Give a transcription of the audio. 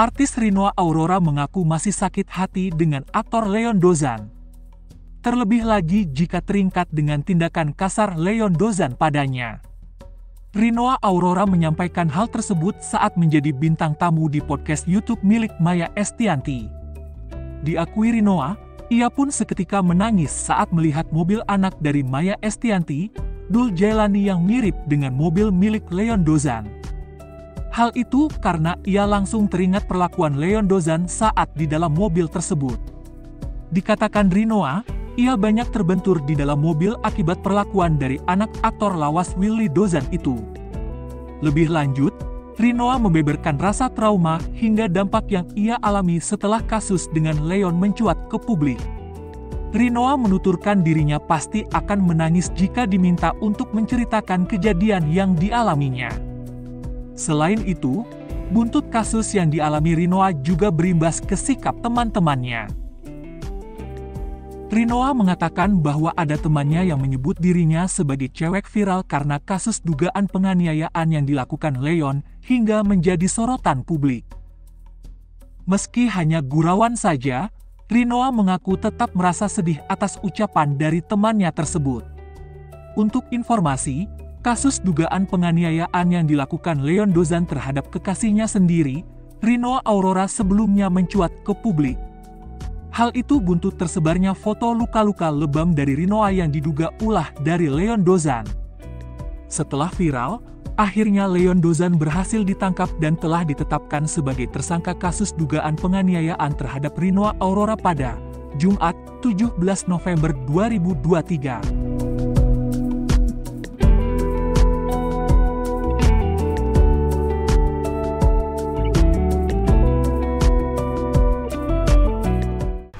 artis Rinoa Aurora mengaku masih sakit hati dengan aktor Leon Dozan. Terlebih lagi jika teringkat dengan tindakan kasar Leon Dozan padanya. Rinoa Aurora menyampaikan hal tersebut saat menjadi bintang tamu di podcast YouTube milik Maya Estianti. Diakui Rinoa, ia pun seketika menangis saat melihat mobil anak dari Maya Estianti, Dul Jailani yang mirip dengan mobil milik Leon Dozan. Hal itu karena ia langsung teringat perlakuan Leon Dozan saat di dalam mobil tersebut. Dikatakan Rinoa, ia banyak terbentur di dalam mobil akibat perlakuan dari anak aktor lawas Willy Dozan itu. Lebih lanjut, Rinoa membeberkan rasa trauma hingga dampak yang ia alami setelah kasus dengan Leon mencuat ke publik. Rinoa menuturkan dirinya pasti akan menangis jika diminta untuk menceritakan kejadian yang dialaminya. Selain itu, buntut kasus yang dialami Rinoa juga berimbas ke sikap teman-temannya. Rinoa mengatakan bahwa ada temannya yang menyebut dirinya sebagai cewek viral karena kasus dugaan penganiayaan yang dilakukan Leon hingga menjadi sorotan publik. Meski hanya gurauan saja, Rinoa mengaku tetap merasa sedih atas ucapan dari temannya tersebut. Untuk informasi, Kasus dugaan penganiayaan yang dilakukan Leon Dozan terhadap kekasihnya sendiri, Rino Aurora sebelumnya mencuat ke publik. Hal itu buntut tersebarnya foto luka-luka lebam dari Rinoa yang diduga ulah dari Leon Dozan. Setelah viral, akhirnya Leon Dozan berhasil ditangkap dan telah ditetapkan sebagai tersangka kasus dugaan penganiayaan terhadap Rinoa Aurora pada Jumat 17 November 2023.